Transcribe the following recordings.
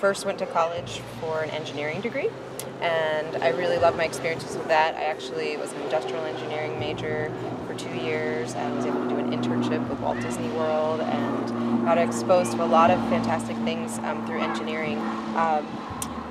first went to college for an engineering degree, and I really loved my experiences with that. I actually was an industrial engineering major for two years. I was able to do an internship with Walt Disney World and got exposed to a lot of fantastic things um, through engineering. Um,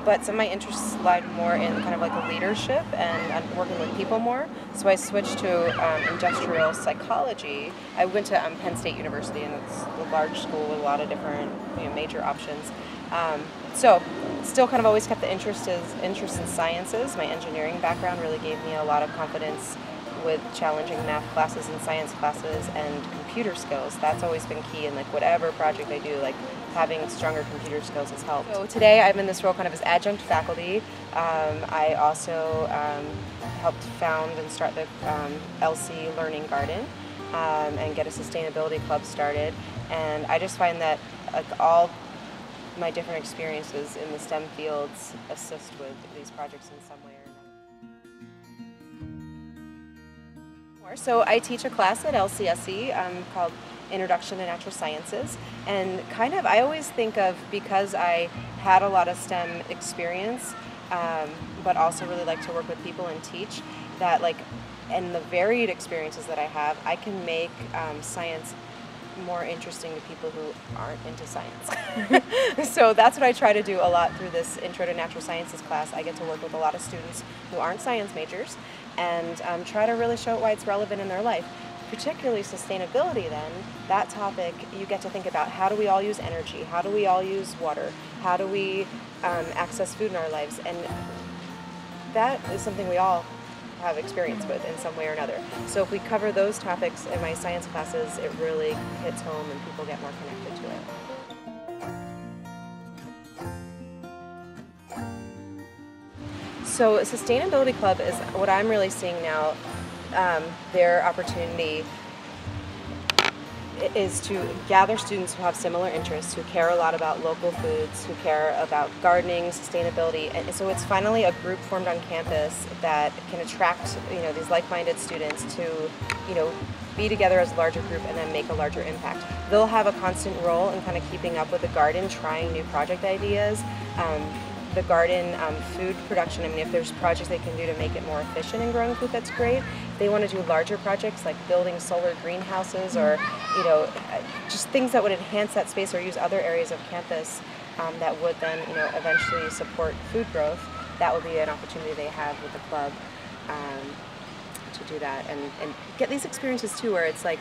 but some of my interests lied more in kind of like leadership and working with people more. So I switched to um, industrial psychology. I went to um, Penn State University, and it's a large school with a lot of different you know, major options. Um, so still kind of always kept the interest, is, interest in sciences. My engineering background really gave me a lot of confidence with challenging math classes and science classes and computer skills. That's always been key in like whatever project I do, like having stronger computer skills has helped. So today I'm in this role kind of as adjunct faculty. Um, I also um, helped found and start the um, LC Learning Garden um, and get a sustainability club started. And I just find that like all my different experiences in the STEM fields assist with these projects in some way So I teach a class at LCSC um, called Introduction to Natural Sciences and kind of I always think of because I had a lot of STEM experience um, but also really like to work with people and teach that like and the varied experiences that I have I can make um, science more interesting to people who aren't into science. so that's what I try to do a lot through this Intro to Natural Sciences class. I get to work with a lot of students who aren't science majors and um, try to really show it why it's relevant in their life. Particularly sustainability then, that topic you get to think about how do we all use energy, how do we all use water, how do we um, access food in our lives and that is something we all have experience with in some way or another. So if we cover those topics in my science classes, it really hits home and people get more connected to it. So Sustainability Club is what I'm really seeing now, um, their opportunity is to gather students who have similar interests, who care a lot about local foods, who care about gardening, sustainability, and so it's finally a group formed on campus that can attract you know these like-minded students to you know be together as a larger group and then make a larger impact. They'll have a constant role in kind of keeping up with the garden, trying new project ideas. Um, the garden um, food production, I mean, if there's projects they can do to make it more efficient in growing food, that's great. They want to do larger projects like building solar greenhouses or, you know, just things that would enhance that space or use other areas of campus um, that would then, you know, eventually support food growth, that would be an opportunity they have with the club um, to do that and, and get these experiences too where it's like,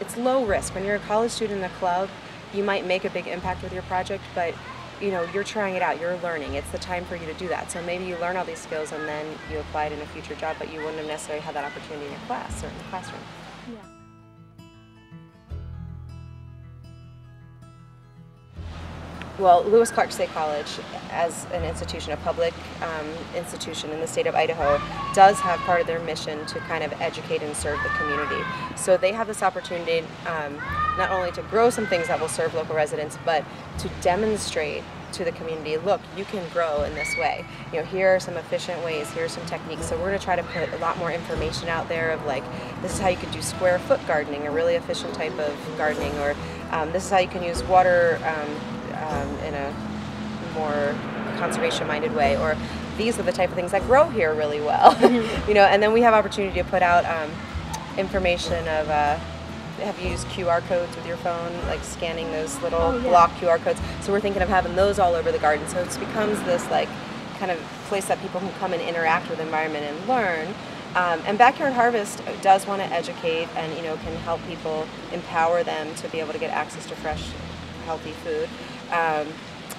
it's low risk. When you're a college student in a club, you might make a big impact with your project, but you know, you're trying it out, you're learning. It's the time for you to do that. So maybe you learn all these skills and then you apply it in a future job, but you wouldn't have necessarily had that opportunity in your class or in the classroom. Yeah. Well, Lewis Clark State College, as an institution, a public um, institution in the state of Idaho, does have part of their mission to kind of educate and serve the community. So they have this opportunity um, not only to grow some things that will serve local residents, but to demonstrate to the community, look, you can grow in this way. You know, here are some efficient ways, here are some techniques. So we're to try to put a lot more information out there of like, this is how you can do square foot gardening, a really efficient type of gardening, or um, this is how you can use water um, um, in a more conservation-minded way, or these are the type of things that grow here really well. you know, and then we have opportunity to put out um, information of uh, have you used QR codes with your phone, like scanning those little oh, yeah. block QR codes? So we're thinking of having those all over the garden. So it becomes this like kind of place that people can come and interact with the environment and learn. Um, and Backyard Harvest does want to educate and you know can help people empower them to be able to get access to fresh, healthy food. Um,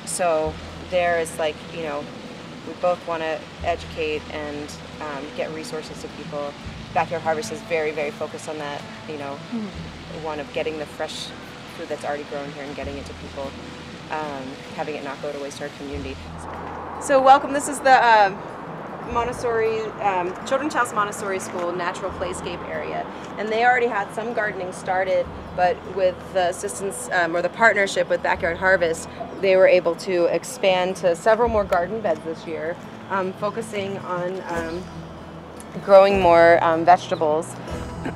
so there is like you know we both want to educate and um, get resources to people Backyard Harvest is very, very focused on that, you know, mm-hmm. one of getting the fresh food that's already grown here and getting it to people, um, having it not go to waste in our community. So welcome, this is the um, Montessori, um, Children's House Montessori School natural playscape area. And they already had some gardening started, but with the assistance um, or the partnership with Backyard Harvest, they were able to expand to several more garden beds this year, um, focusing on um, growing more um, vegetables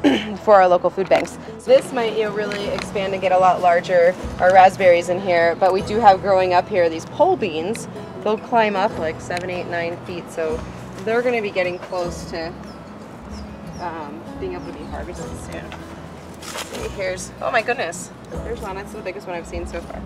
for our local food banks. This might you know, really expand and get a lot larger, our raspberries in here, but we do have growing up here these pole beans. They'll climb up like seven, eight, nine feet, so they're going to be getting close to um, being able to be harvested soon. See, here's, oh my goodness, there's one, that's the biggest one I've seen so far.